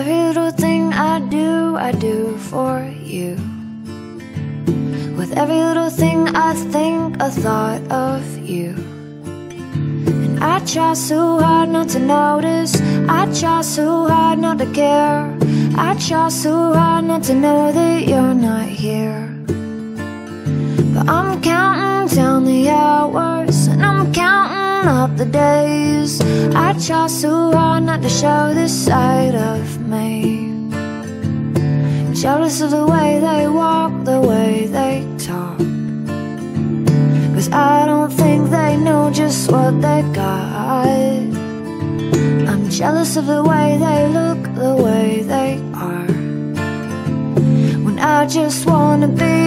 little thing I do, I do for you. With every little thing I think, a thought of you. And I try so hard not to notice, I try so hard not to care. I try so hard not to know that you're not here. But I'm counting down the hours, and I'm counting up the days. Try so hard not to show this side of me. Jealous of the way they walk, the way they talk. Cause I don't think they know just what they got. I'm jealous of the way they look, the way they are. When I just wanna be